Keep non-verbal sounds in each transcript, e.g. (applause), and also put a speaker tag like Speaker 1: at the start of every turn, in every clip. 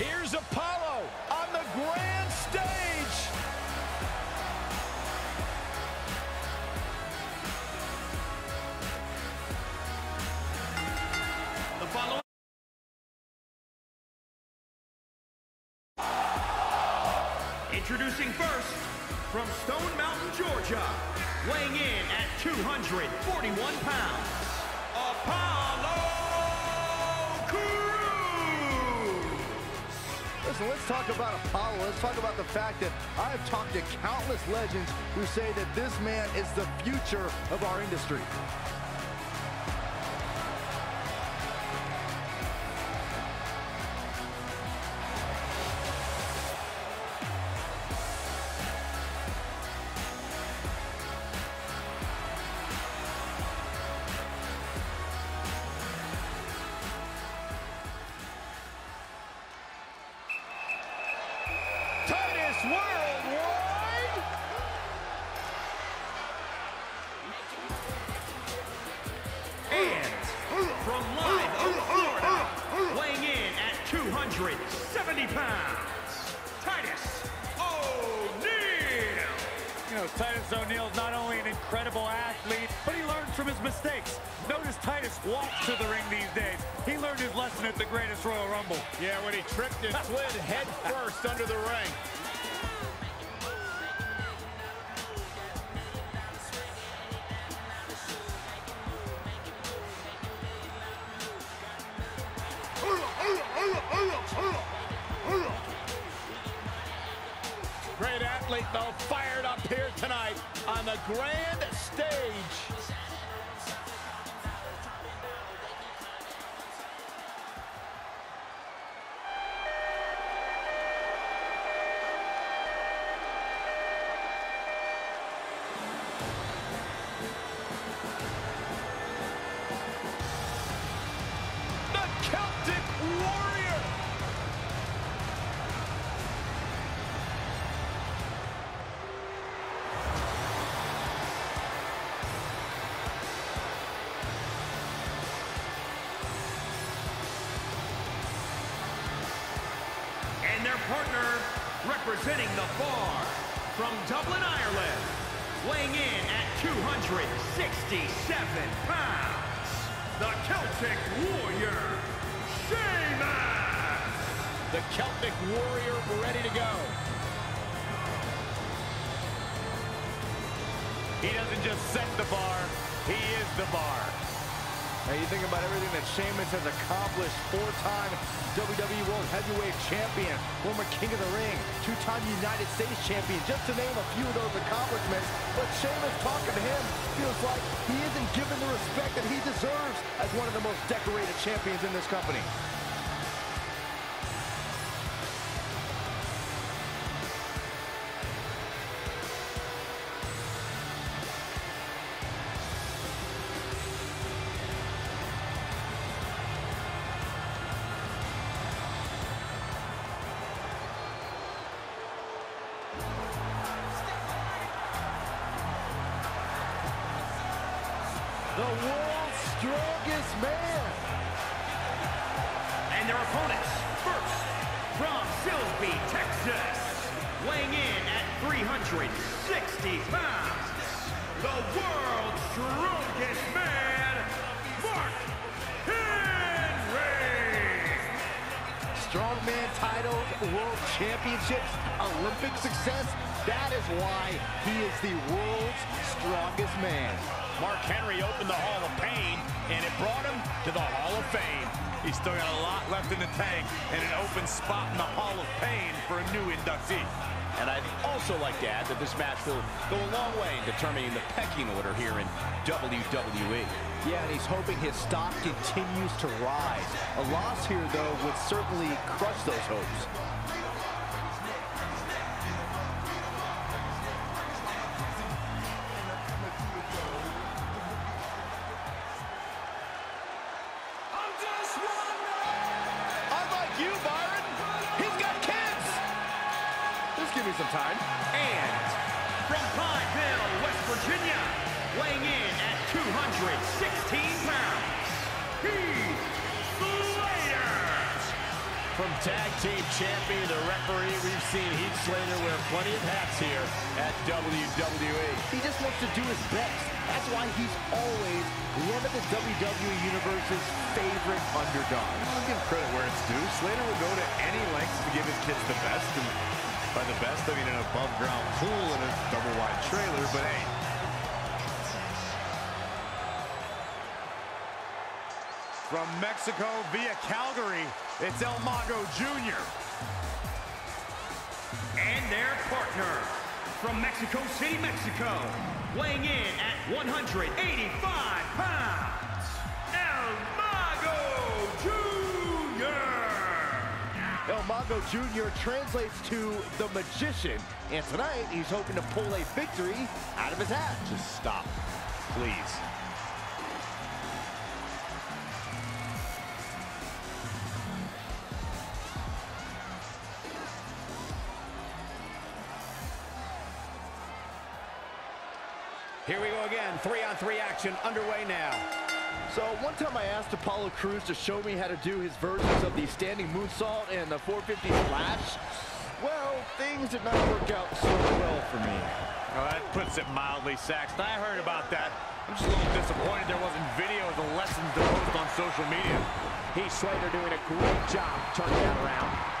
Speaker 1: Here's Apollo on the grand stage. The following. Introducing first, from Stone Mountain, Georgia, weighing in at 241 pounds, Apollo
Speaker 2: Let's talk about Apollo. Let's talk about the fact that I've talked to countless legends who say that this man is the future of our industry.
Speaker 1: And from live Oak, Florida, weighing in at 270 pounds, Titus O'Neil!
Speaker 3: You know, Titus O'Neil's not only an incredible athlete, but he learns from his mistakes. Notice Titus walks to the ring these days. He learned his lesson at the greatest Royal Rumble.
Speaker 4: Yeah, when he tripped and (laughs) slid head first under the ring. Athlete, though, fired up here tonight on the grand stage.
Speaker 1: Representing the bar, from Dublin, Ireland, weighing in at 267 pounds, the Celtic Warrior, Sheamus!
Speaker 4: The Celtic Warrior ready to go.
Speaker 3: He doesn't just set the bar, he is the bar.
Speaker 2: Now you think about everything that Sheamus has accomplished. Four-time WWE World Heavyweight Champion, former King of the Ring, two-time United States Champion, just to name a few of those accomplishments. But Sheamus talking to him feels like he isn't given the respect that he deserves as one of the most decorated champions in this company. The world's strongest man.
Speaker 1: And their opponents, first, from Silsbee, Texas, weighing in at 360 pounds, the world's strongest man, Mark Henry!
Speaker 2: Strongman titles, world championships, Olympic success. That is why he is the world's strongest man.
Speaker 4: Mark Henry opened the Hall of Pain, and it brought him to the Hall of Fame. He's still got a lot left in the tank and an open spot in the Hall of Pain for a new inductee.
Speaker 5: And I'd also like to add that this match will go a long way in determining the pecking order here in WWE.
Speaker 2: Yeah, and he's hoping his stock continues to rise. A loss here, though, would certainly crush those hopes. Just give me some time.
Speaker 1: And from Pineville, West Virginia, weighing in at 216 pounds, Heath Slater!
Speaker 4: From tag team champion to referee, we've seen Heath Slater wear plenty of hats here at WWE.
Speaker 2: He just wants to do his best. That's why he's always one of the WWE Universe's favorite underdogs.
Speaker 6: I'll give credit where it's due. Slater will go to any lengths to give his kids the best, and
Speaker 4: By the best, I mean an above-ground pool and a double-wide trailer, but hey.
Speaker 3: From Mexico via Calgary, it's El Mago Jr.
Speaker 1: And their partner from Mexico City, Mexico, weighing in at 185 pounds, Jr.
Speaker 2: Jr. translates to the magician, and tonight he's hoping to pull a victory out of his hat.
Speaker 4: Just stop, please.
Speaker 5: Here we go again. Three-on-three action underway now.
Speaker 2: So one time I asked Apollo Crews to show me how to do his versions of the standing moonsault and the 450 splash. Well, things did not work out so well for me.
Speaker 3: Oh, that puts it mildly, Saxton. I heard about that. I'm just a little disappointed there wasn't video of the lessons to post on social media.
Speaker 5: Heath Slater doing a great job turning that around.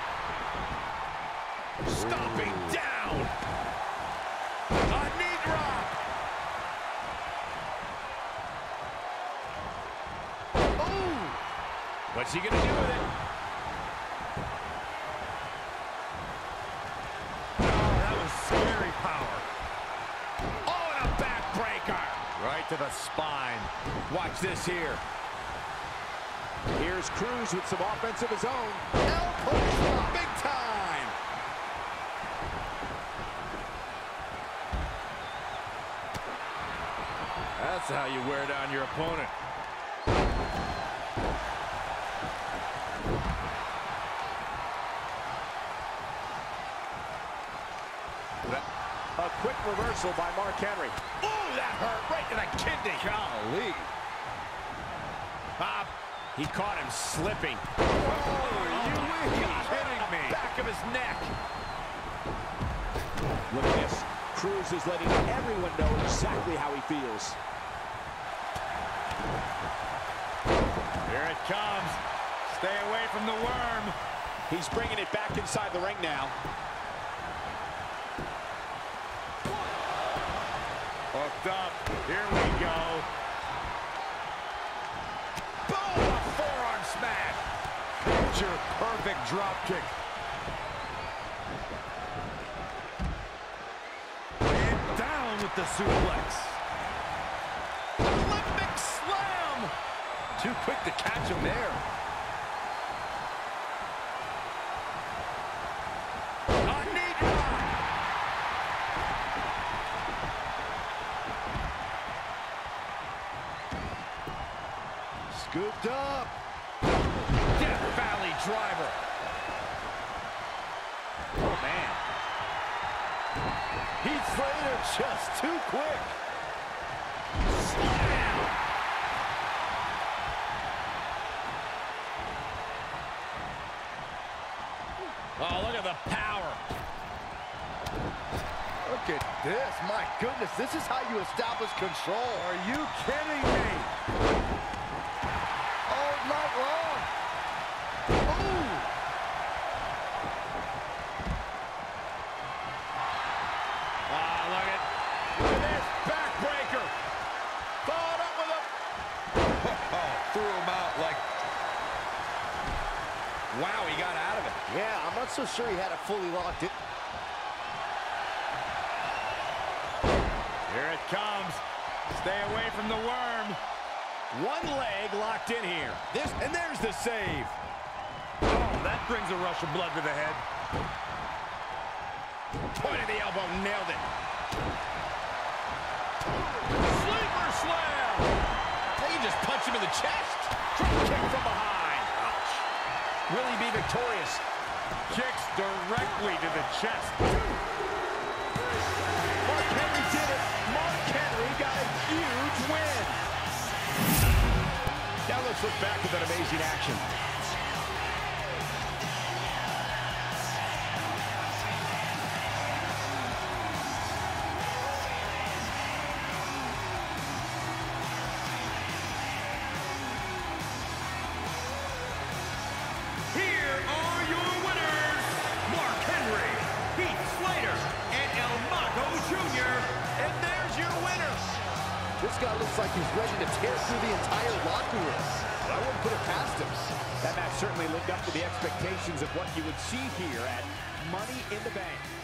Speaker 5: What's he going to do with it?
Speaker 3: Oh, that was scary power.
Speaker 5: Oh, and a backbreaker.
Speaker 3: Right to the spine.
Speaker 5: Watch this here. Here's Crews with some offense of his own. Big time.
Speaker 3: That's how you wear down your opponent.
Speaker 5: A quick reversal by Mark Henry. Oh, that hurt right to the kidney.
Speaker 3: Golly.
Speaker 5: Bob, he caught him slipping.
Speaker 3: Oh, you oh,
Speaker 5: Got
Speaker 3: kidding me?
Speaker 5: Back of his neck. Look at this. Crews is letting everyone know exactly how he feels.
Speaker 3: Here it comes. Stay away from the worm.
Speaker 5: He's bringing it back inside the ring now.
Speaker 3: Hooked up. Here we go.
Speaker 5: Boom! A forearm smash.
Speaker 3: Picture perfect drop kick. And down with the suplex.
Speaker 5: Olympic slam.
Speaker 2: Too quick to catch him there.
Speaker 3: A knee drop.
Speaker 2: Scooped up.
Speaker 5: Death Valley driver. Oh, man.
Speaker 2: Heath Slater just too quick.
Speaker 5: Oh, look at the power.
Speaker 2: Look at this. My goodness, this is how you establish control.
Speaker 3: Are you kidding me?
Speaker 2: All night long. Ooh.
Speaker 3: Ah, look at
Speaker 5: Look at this backbreaker. Followed up with a
Speaker 4: Oh, threw him out like
Speaker 5: Wow, he got out of it.
Speaker 2: Yeah, I'm not so sure he had it fully locked in.
Speaker 3: Here it comes. Stay away from the worm.
Speaker 5: One leg locked in here. This and there's the save.
Speaker 3: Oh, that brings a rush of blood to the head.
Speaker 5: Point of the elbow, nailed it. Sleeper slam. They just punch him in the chest. Drop kick from behind. Will he be victorious?
Speaker 3: Kicks directly to the chest.
Speaker 5: Mark Henry did it. Mark Henry got a huge win. Now let's look back at that amazing action. And there's your winner.
Speaker 2: This guy looks like he's ready to tear through the entire locker room. I wouldn't put it past him.
Speaker 5: That match certainly lived up to the expectations of what you would see here at Money in the Bank.